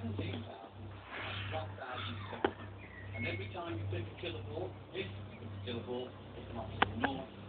17,000. And every time you take a killer ball, if you take a killer ball, it's an offset.